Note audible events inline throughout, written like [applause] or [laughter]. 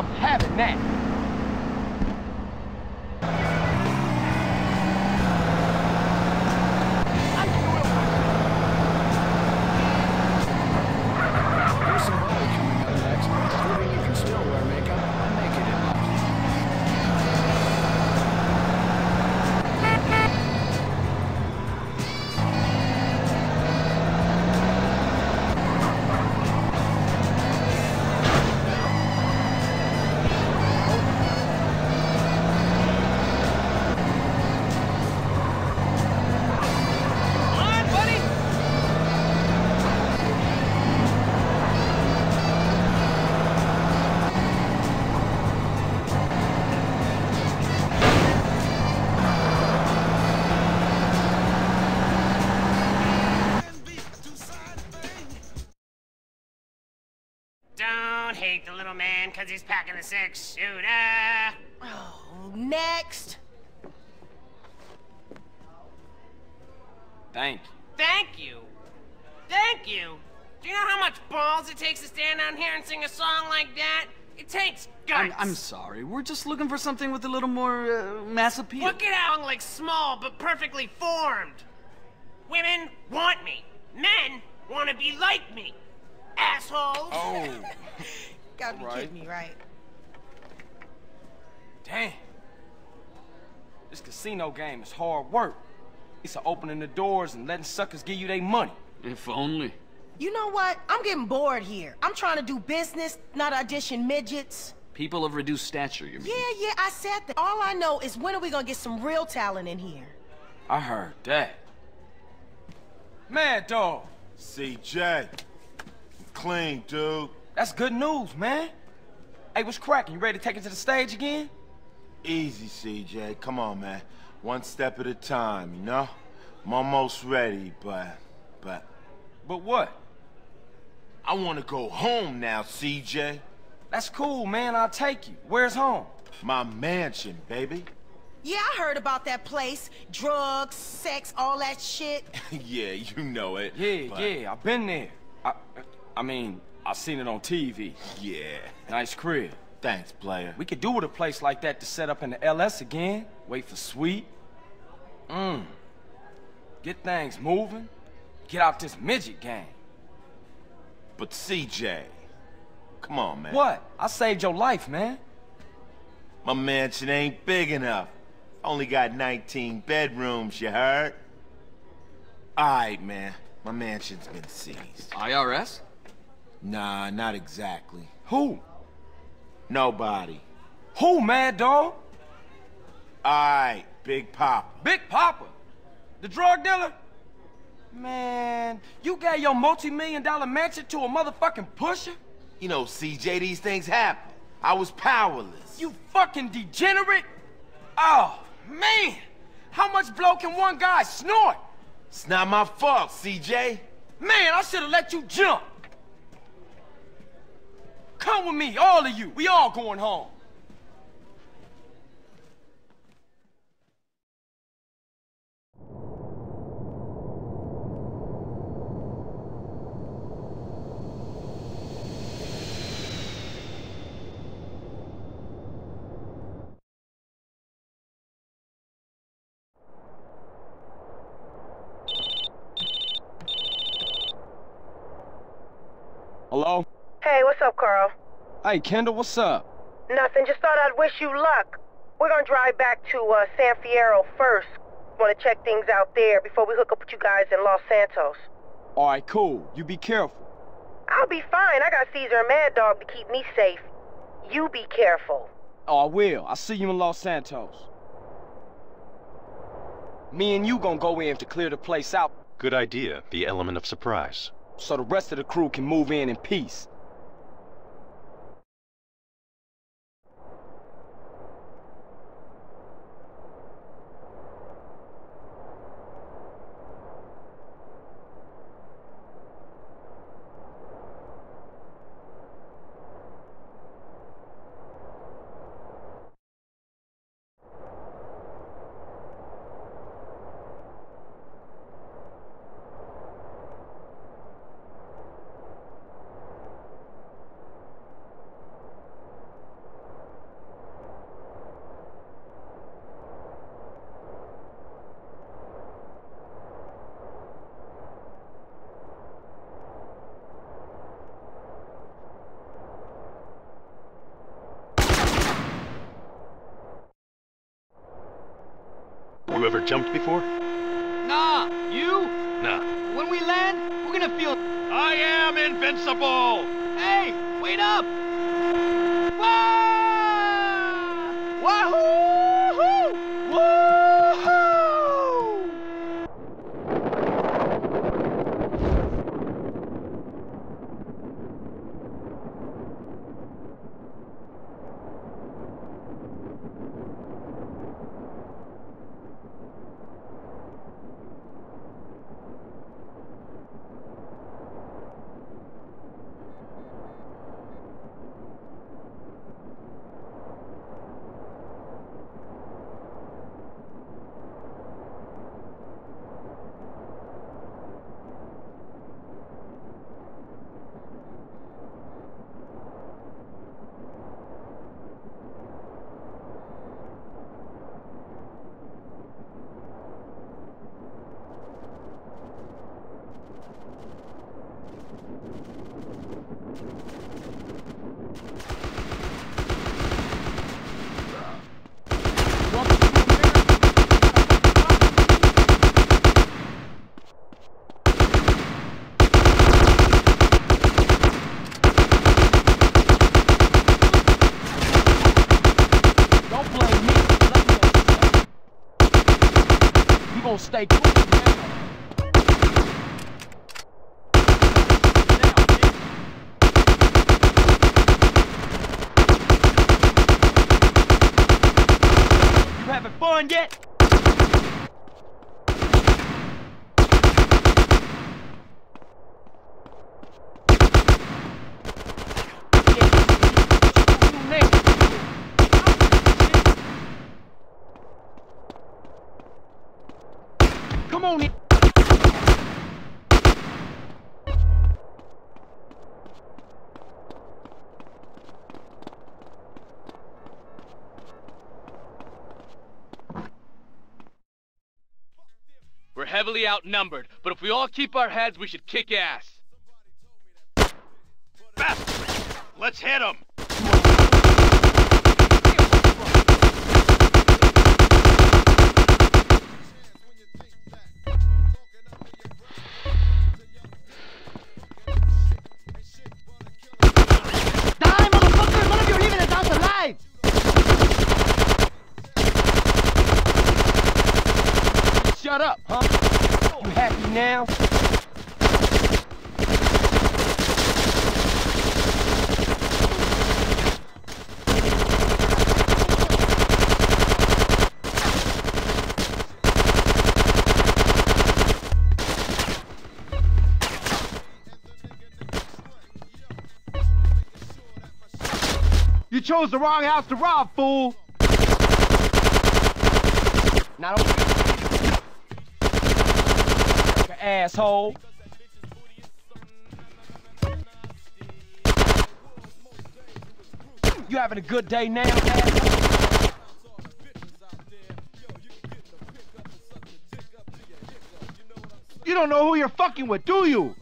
I'm having that. Man because he's packing a six shooter. Oh, next. Thank you. Thank you. Thank you. Do you know how much balls it takes to stand down here and sing a song like that? It takes guts. I'm, I'm sorry. We're just looking for something with a little more uh, mass appeal. Look at how like small but perfectly formed. Women want me. Men want to be like me. Assholes. Oh, [laughs] Gotta be Right. kidding me, right? damn. This casino game is hard work. It's a opening the doors and letting suckers give you their money. If only. You know what? I'm getting bored here. I'm trying to do business, not audition midgets. People of reduced stature, you mean? Yeah, yeah, I said that. All I know is when are we gonna get some real talent in here? I heard that. Madd Dogg. CJ. Clean, dude. That's good news, man. Hey, what's cracking? You ready to take it to the stage again? Easy, CJ. Come on, man. One step at a time, you know? I'm almost ready, but... But... But what? I want to go home now, CJ. That's cool, man. I'll take you. Where's home? My mansion, baby. Yeah, I heard about that place. Drugs, sex, all that shit. [laughs] yeah, you know it. Yeah, but- yeah. I've been there. I, I mean, I seen it on TV. Yeah. Nice crib. Thanks, player. We could do with a place like that to set up in the LS again. Wait for Sweet. Mmm. Get things moving. Get out this midget game. But CJ, come on, man. What? I saved your life, man. My mansion ain't big enough. Only got 19 bedrooms, you heard? Alright, man. My mansion's been seized. IRS? Nah, not exactly. Who? Nobody. Who, Madd Dogg? Alright, Big Poppa. Big Poppa. The drug dealer? Man, you gave your multi-million dollar mansion to a motherfucking pusher? You know, CJ, these things happen. I was powerless. You fucking degenerate? Oh, man. How much blow can one guy snort? It's not my fault, CJ. Man, I should have let you jump. Come with me, all of you. We all going home. Hello? Hey, what's up, Carl? Hey, Kendl, what's up? Nothing. Just thought I'd wish you luck. We're gonna drive back to uh, San Fierro first. Want to check things out there before we hook up with you guys in Los Santos. All right, cool. You be careful. I'll be fine. I got Cesar and Madd Dogg to keep me safe. You be careful. Oh, I will. I'll see you in Los Santos. Me and you gonna go in to clear the place out Good idea, the element of surprise. so the rest of the crew can move in in peace. Ever jumped before? Nah, you? Nah. When we land, we're gonna feel... I am invincible! Hey, wait up! Wah! Wahoo! Woohoo! Don't blame me. Let me upset. You gonna stay cool, man. You fun yet? Heavily outnumbered, but if we all keep our heads, we should kick ass. Let's hit him! You chose the wrong house to rob, fool! Now don't you asshole. You having a good day now, asshole? You don't know who you're fucking with, do you?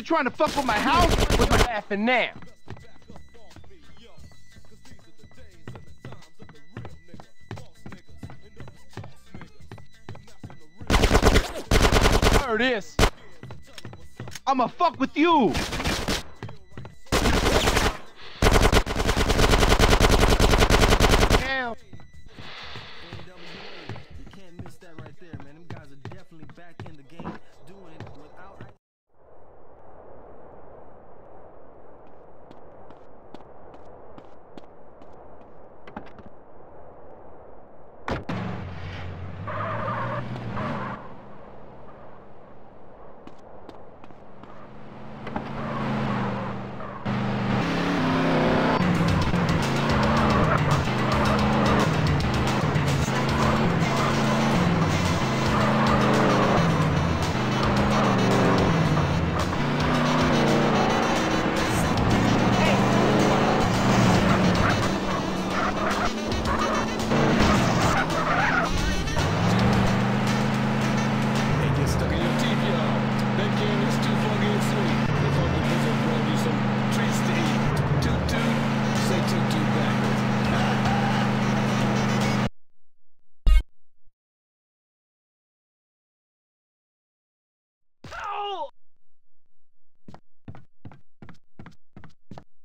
You trying to fuck with my house? With my laughing now. Heard this. I'ma fuck with you!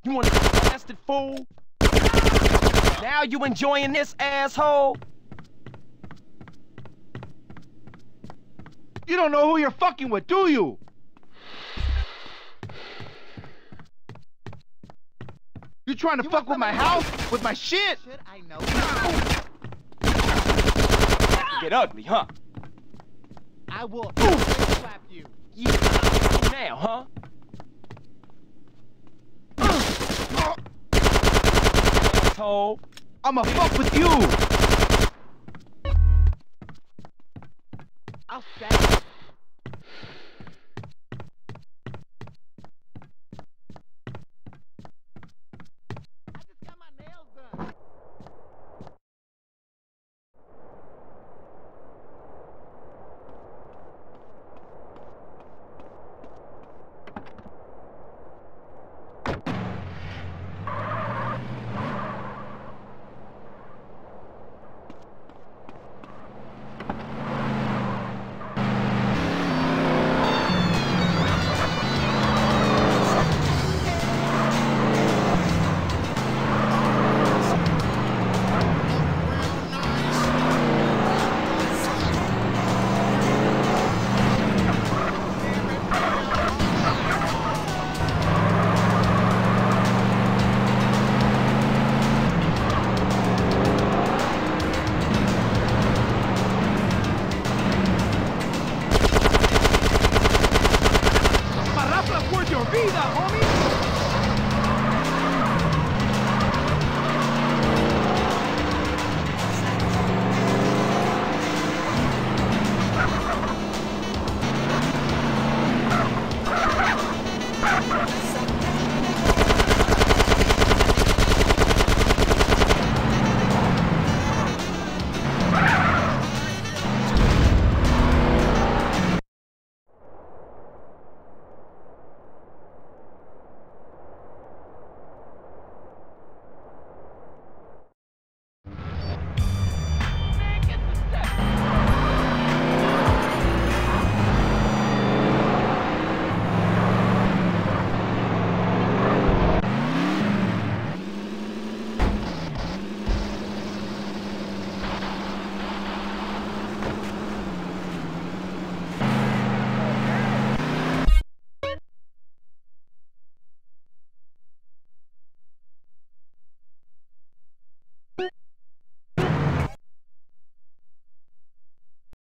You want to blasted fool? Now you enjoying this, asshole? You don't know who you're fucking with, do you? You trying to fuck with my house? With my shit? I know. Get ugly, huh? I will slap you. You now, huh? asshole. I'ma fuck with you. I'll.